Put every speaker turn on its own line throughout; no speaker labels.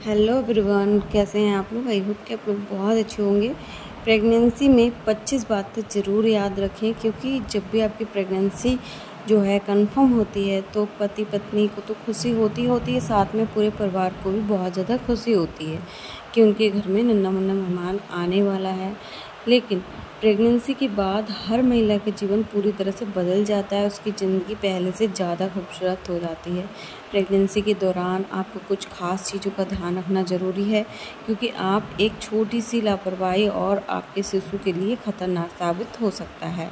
Hello everyone, कैसे हैं आप लोग? आई होप कि आप लोग बहुत अच्छे होंगे। प्रेगनेंसी में 25 बातें ज़रूर याद रखें, क्योंकि जब भी आपकी प्रेगनेंसी जो है कंफर्म होती है तो पति पत्नी को तो खुशी होती होती है, साथ में पूरे परिवार को भी बहुत ज़्यादा खुशी होती है कि उनके घर में नन्ना मुन्ना मेहमान आने वाला है। लेकिन प्रेगनेंसी के बाद हर महिला का जीवन पूरी तरह से बदल जाता है, उसकी ज़िंदगी पहले से ज़्यादा खूबसूरत हो जाती है। प्रेगनेंसी के दौरान आपको कुछ खास चीज़ों का ध्यान रखना ज़रूरी है, क्योंकि आप एक छोटी सी लापरवाही और आपके शिशु के लिए ख़तरनाक साबित हो सकता है।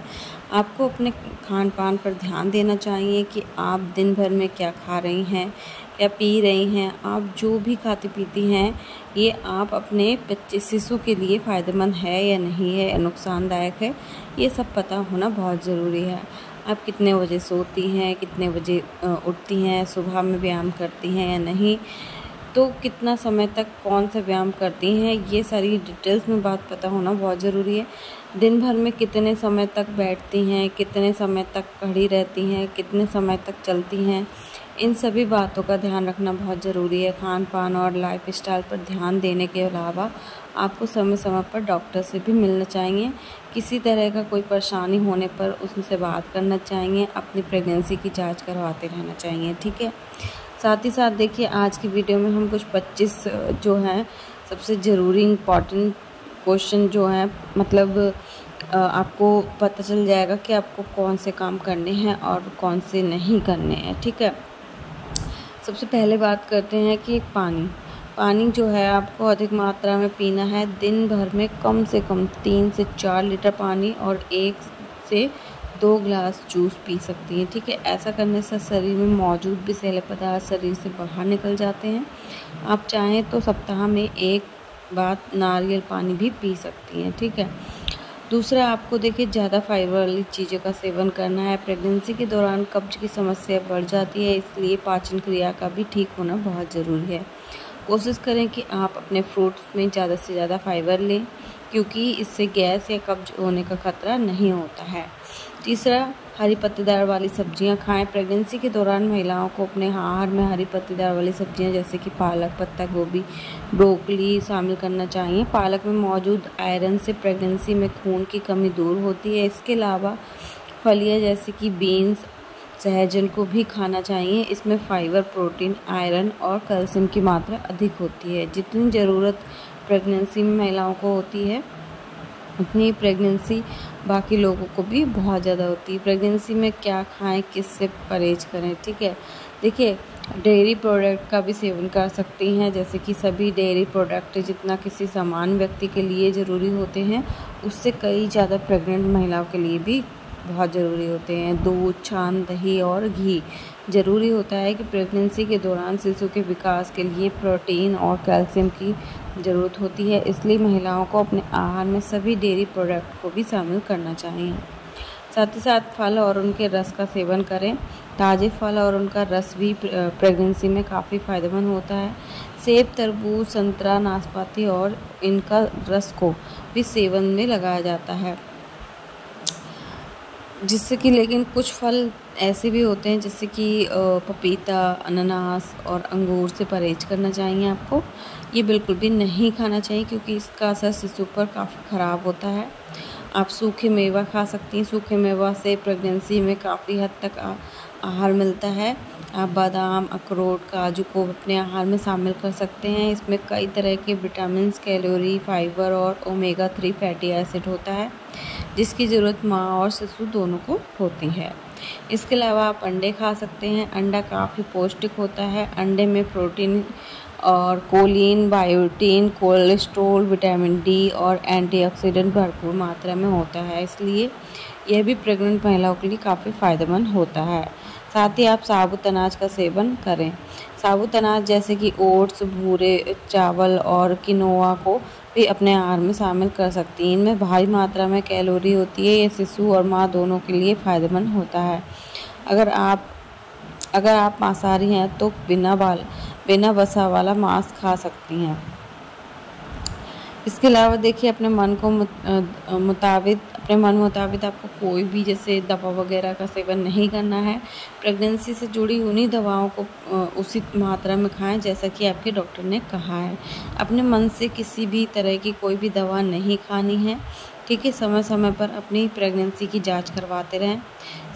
आपको अपने खान पान पर ध्यान देना चाहिए कि आप दिन भर में क्या खा रही हैं। या पी रही हैं, आप जो भी खाती पीती हैं, ये आप अपने बच्चे, शिशु के लिए फ़ायदेमंद है या नहीं है, या नुकसानदायक है, ये सब पता होना बहुत ज़रूरी है। आप कितने बजे सोती हैं, कितने बजे उठती हैं, सुबह में व्यायाम करती हैं या नहीं तो कितना समय तक कौन सा व्यायाम करती हैं, ये सारी डिटेल्स में बात पता होना बहुत ज़रूरी है। दिन भर में कितने समय तक बैठती हैं, कितने समय तक खड़ी रहती हैं, कितने समय तक चलती हैं, इन सभी बातों का ध्यान रखना बहुत ज़रूरी है। खान पान और लाइफ स्टाइल पर ध्यान देने के अलावा आपको समय समय पर डॉक्टर से भी मिलना चाहिए। किसी तरह का कोई परेशानी होने पर उससे बात करना चाहिए, अपनी प्रेगनेंसी की जाँच करवाते रहना चाहिए, ठीक है? साथ ही साथ देखिए, आज की वीडियो में हम कुछ 25 जो हैं, सबसे ज़रूरी इंपॉर्टेंट क्वेश्चन जो हैं मतलब आपको पता चल जाएगा कि आपको कौन से काम करने हैं और कौन से नहीं करने हैं, ठीक है? सबसे पहले बात करते हैं कि पानी। पानी जो है, आपको अधिक मात्रा में पीना है, दिन भर में कम से कम तीन से चार लीटर पानी और एक से दो ग्लास जूस पी सकती हैं, ठीक है? ऐसा करने से शरीर में मौजूद विषैले पदार्थ शरीर से बाहर निकल जाते हैं। आप चाहें तो सप्ताह में एक बार नारियल पानी भी पी सकती हैं, ठीक है? दूसरा, आपको देखिए, ज़्यादा फाइबर वाली चीज़ों का सेवन करना है। प्रेगनेंसी के दौरान कब्ज की समस्या बढ़ जाती है, इसलिए पाचन क्रिया का भी ठीक होना बहुत ज़रूरी है। कोशिश करें कि आप अपने फ्रूट्स में ज़्यादा से ज़्यादा फाइबर लें, क्योंकि इससे गैस या कब्ज होने का खतरा नहीं होता है। तीसरा, हरी पत्तेदार वाली सब्ज़ियाँ खाएँ। प्रेगनेंसी के दौरान महिलाओं को अपने आहार में हरी पत्तेदार वाली सब्ज़ियाँ, जैसे कि पालक, पत्ता गोभी ब्रोकली शामिल करना चाहिए। पालक में मौजूद आयरन से प्रेगनेंसी में खून की कमी दूर होती है। इसके अलावा फलियाँ, जैसे कि बीन्स सहजन को भी खाना चाहिए। इसमें फाइबर, प्रोटीन, आयरन और कैल्शियम की मात्रा अधिक होती है। जितनी ज़रूरत प्रेगनेंसी में महिलाओं को होती है, उतनी प्रेगनेंसी बाकी लोगों को भी बहुत ज़्यादा होती है। प्रेगनेंसी में क्या खाएँ, किससे परहेज करें, ठीक है? देखिए, डेयरी प्रोडक्ट का भी सेवन कर सकती हैं। जैसे कि सभी डेयरी प्रोडक्ट जितना किसी समान व्यक्ति के लिए ज़रूरी होते हैं, उससे कई ज़्यादा प्रेग्नेंट महिलाओं के लिए भी बहुत ज़रूरी होते हैं। दूध छान दही और घी। ज़रूरी होता है कि प्रेगनेंसी के दौरान शिशु के विकास के लिए प्रोटीन और कैल्शियम की ज़रूरत होती है। इसलिए महिलाओं को अपने आहार में सभी डेयरी प्रोडक्ट को भी शामिल करना चाहिए। साथ ही साथ फल और उनके रस का सेवन करें। ताज़े फल और उनका रस भी प्रेगनेंसी में काफ़ी फ़ायदेमंद होता है। सेब, तरबूज, संतरा, नाशपाती और इनका रस को भी सेवन में लगाया जाता है। जिससे कि लेकिन कुछ फल ऐसे भी होते हैं जैसे कि पपीता, अनानास और अंगूर से परहेज करना चाहिए आपको। ये बिल्कुल भी नहीं खाना चाहिए क्योंकि इसका असर शिशु पर काफ़ी ख़राब होता है। आप सूखे मेवा खा सकती हैं। सूखे मेवा से प्रेगनेंसी में काफ़ी हद तक आहार मिलता है। आप बादाम, अखरोट, काजू को अपने आहार में शामिल कर सकते हैं। इसमें कई तरह के विटामिन कैलोरी, फाइबर और ओमेगा थ्री फैटी एसिड होता है, जिसकी ज़रूरत माँ और शिशु दोनों को होती है। इसके अलावा आप अंडे खा सकते हैं। अंडा काफ़ी पौष्टिक होता है। अंडे में प्रोटीन और choline, biotin, cholesterol, vitamin D और एंटीऑक्सीडेंट भरपूर मात्रा में होता है। इसलिए यह भी प्रेग्नेंट महिलाओं के लिए काफ़ी फ़ायदेमंद होता है। साथ ही आप साबुत अनाज का सेवन करें। साबुत अनाज जैसे कि ओट्स, भूरे चावल और किनोआ को भी अपने आहार में शामिल कर सकती हैं। इनमें भारी मात्रा में कैलोरी होती है, ये शिशु और माँ दोनों के लिए फ़ायदेमंद होता है। अगर आप अगर आप मांसाहारी हैं तो बिना बाल, बिना वसा वाला मांस खा सकती हैं। इसके अलावा देखिए, अपने मन को मुताबिक अपने मन मुताबिक आपको कोई भी जैसे दवा वगैरह का सेवन नहीं करना है। प्रेगनेंसी से जुड़ी उन्हीं दवाओं को उसी मात्रा में खाएँ, जैसा कि आपके डॉक्टर ने कहा है। अपने मन से किसी भी तरह की कोई भी दवा नहीं खानी है। ठीक है समय समय पर अपनी प्रेगनेंसी की जाँच करवाते रहें।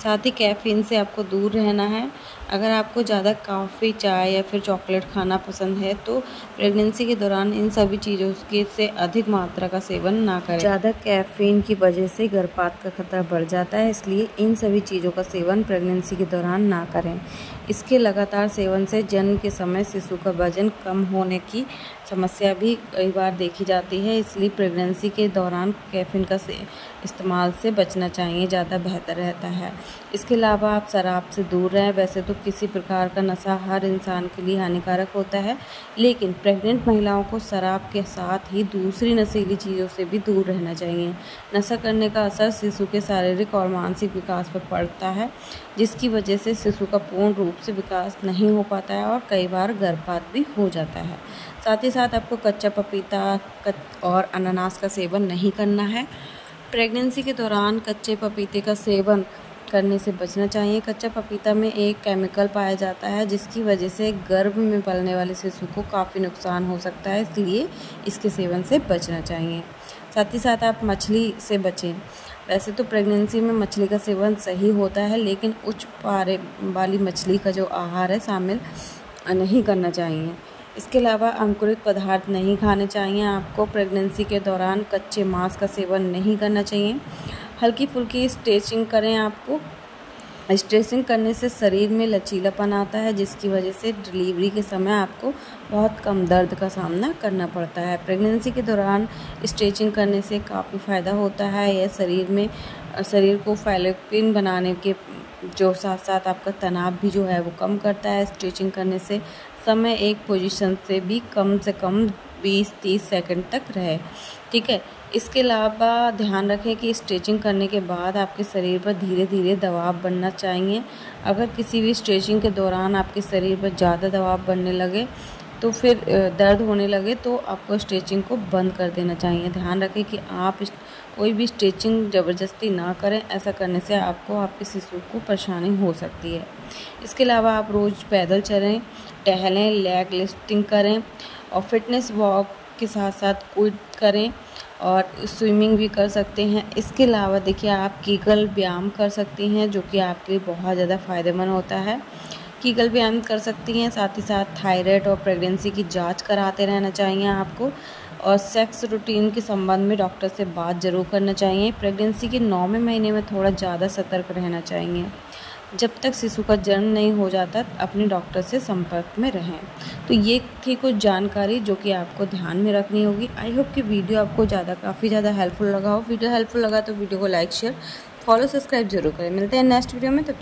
साथ ही कैफ़ीन से आपको दूर रहना है। अगर आपको ज़्यादा काफ़ी चाय या फिर चॉकलेट खाना पसंद है तो प्रेगनेंसी के दौरान इन सभी चीज़ों के से अधिक मात्रा का सेवन ना करें। ज़्यादा कैफ़ीन की वजह से गर्भपात का खतरा बढ़ जाता है, इसलिए इन सभी चीज़ों का सेवन प्रेगनेंसी के दौरान ना करें। इसके लगातार सेवन से जन्म के समय शिशु का वज़न कम होने की समस्या भी कई बार देखी जाती है, इसलिए प्रेगनेंसी के दौरान कैफीन का इस्तेमाल से बचना चाहिए, ज़्यादा बेहतर रहता है। इसके अलावा आप शराब से दूर रहें। वैसे तो किसी प्रकार का नशा हर इंसान के लिए हानिकारक होता है, लेकिन प्रेग्नेंट महिलाओं को शराब के साथ ही दूसरी नशीली चीज़ों से भी दूर रहना चाहिए। नशा करने का असर शिशु के शारीरिक और मानसिक विकास पर पड़ता है, जिसकी वजह से शिशु का पूर्ण रूप से विकास नहीं हो पाता है और कई बार गर्भपात भी हो जाता है। साथ ही साथ आपको कच्चा पपीता और अनानास का सेवन नहीं करना है। प्रेगनेंसी के दौरान कच्चे पपीते का सेवन करने से बचना चाहिए। कच्चा पपीता में एक केमिकल पाया जाता है, जिसकी वजह से गर्भ में पलने वाले शिशु को काफ़ी नुकसान हो सकता है, इसलिए इसके सेवन से बचना चाहिए। साथ ही साथ आप मछली से बचें। वैसे तो प्रेगनेंसी में मछली का सेवन सही होता है, लेकिन उच्च पारे वाली मछली का जो आहार है, शामिल नहीं करना चाहिए। इसके अलावा अंकुरित पदार्थ नहीं खाने चाहिए। आपको प्रेगनेंसी के दौरान कच्चे मांस का सेवन नहीं करना चाहिए। हल्की फुल्की स्ट्रेचिंग करें आपको। स्ट्रेचिंग करने से शरीर में लचीलापन आता है, जिसकी वजह से डिलीवरी के समय आपको बहुत कम दर्द का सामना करना पड़ता है। प्रेगनेंसी के दौरान स्ट्रेचिंग करने से काफ़ी फ़ायदा होता है। यह शरीर में, शरीर को फैलोपिन बनाने के जो साथ साथ आपका तनाव भी जो है वो कम करता है। स्ट्रेचिंग करने से समय एक पोजीशन से भी कम से कम 20-30 सेकंड तक रहे। ठीक है? इसके अलावा ध्यान रखें कि स्ट्रेचिंग करने के बाद आपके शरीर पर धीरे धीरे दबाव बनना चाहिए। अगर किसी भी स्ट्रेचिंग के दौरान आपके शरीर पर ज़्यादा दबाव बनने लगे तो फिर दर्द होने लगे तो आपको स्ट्रेचिंग को बंद कर देना चाहिए। ध्यान रखें कि आप कोई भी स्ट्रेचिंग ज़बरदस्ती ना करें, ऐसा करने से आपको आपके शिशु को परेशानी हो सकती है। इसके अलावा आप रोज़ पैदल चलें, टहलें, लेग लिफ्टिंग करें और फिटनेस वॉक के साथ साथ क्विट करें और स्विमिंग भी कर सकते हैं। इसके अलावा देखिए, आप कीगल व्यायाम कर सकती हैं, जो कि आपके लिए बहुत ज़्यादा फ़ायदेमंद होता है। कीगल व्यायाम कर सकती हैं, साथ ही साथ थायराइड और प्रेगनेंसी की जाँच कराते रहना चाहिए आपको। और सेक्स रूटीन के संबंध में डॉक्टर से बात ज़रूर करना चाहिए। प्रेगनेंसी के नौवें महीने में थोड़ा ज़्यादा सतर्क रहना चाहिए। जब तक शिशु का जन्म नहीं हो जाता, अपने डॉक्टर से संपर्क में रहें। तो ये थी कुछ जानकारी जो कि आपको ध्यान में रखनी होगी। आई होप कि वीडियो आपको ज़्यादा, काफ़ी ज़्यादा हेल्पफुल लगा हो। वीडियो हेल्पफुल लगा तो वीडियो को लाइक शेयर फॉलो सब्सक्राइब ज़रूर करें। मिलते हैं नेक्स्ट वीडियो में, तब